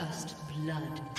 First blood.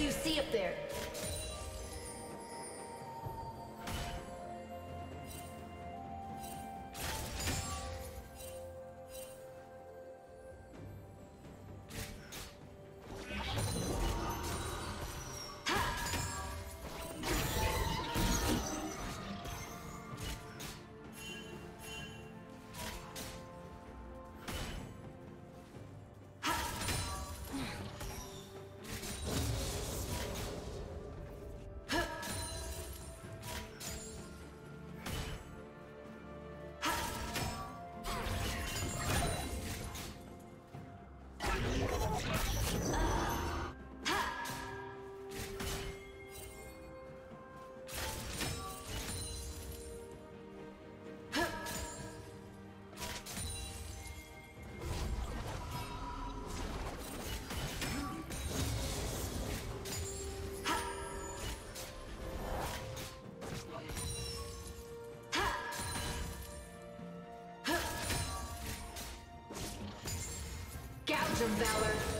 You see up there? Of Valor.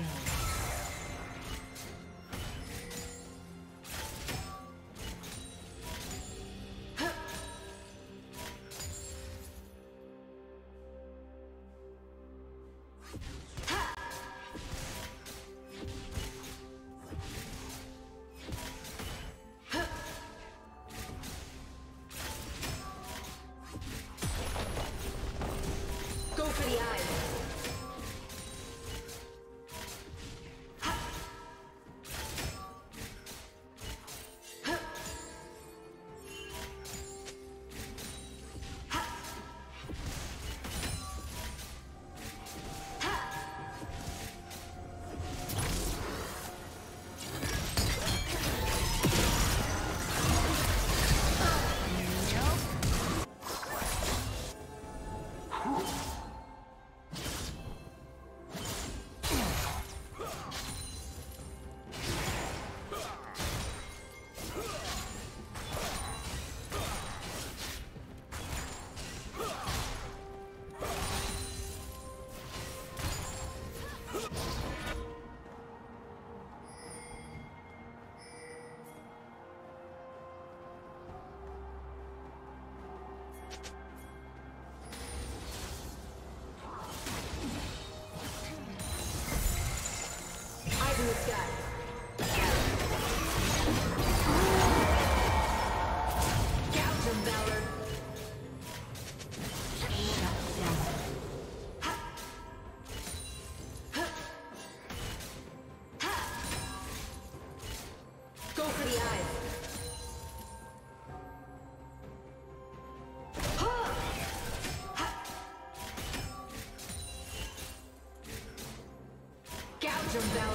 down.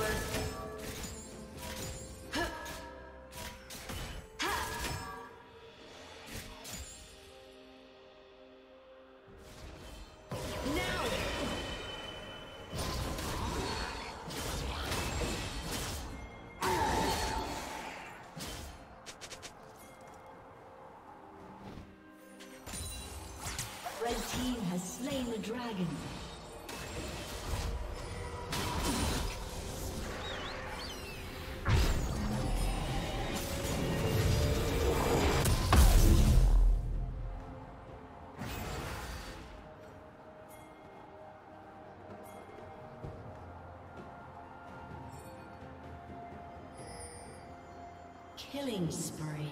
Thank you. Killing spree.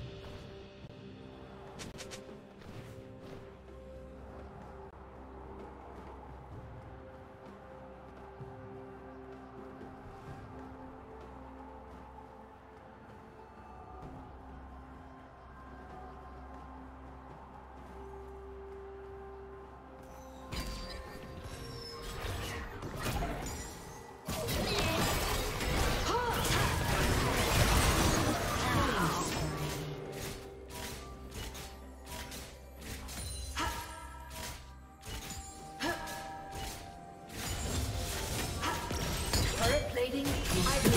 Dominating.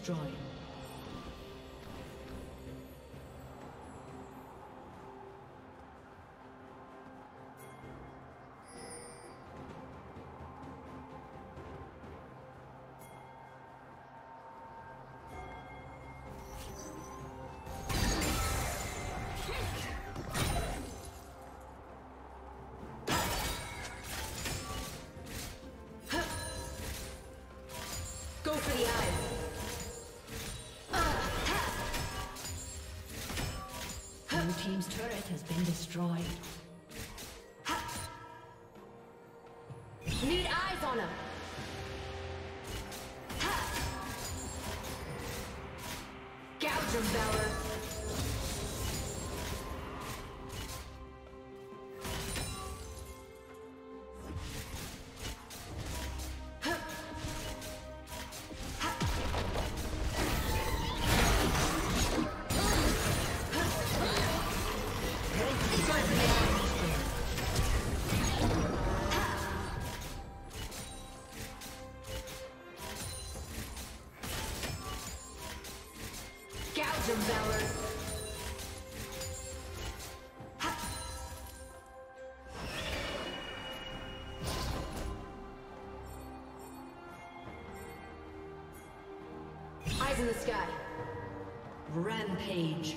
Destroyed. Go for the eyes. Team's turret has been destroyed. Need eyes on him. In the sky. Rampage.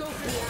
Go for the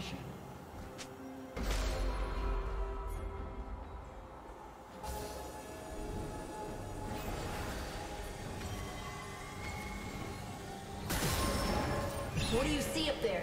Nashor. What do you see up there?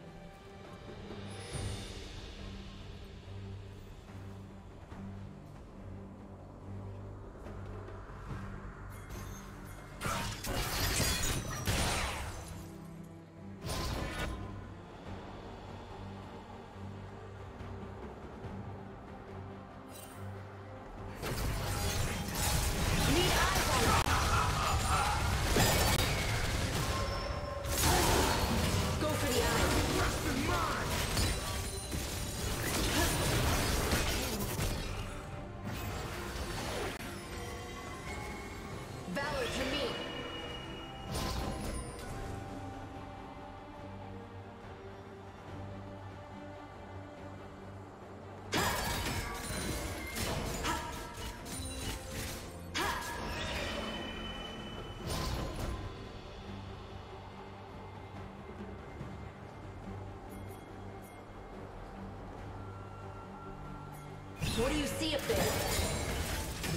What do you see up there?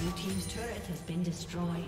Blue Team's turret has been destroyed.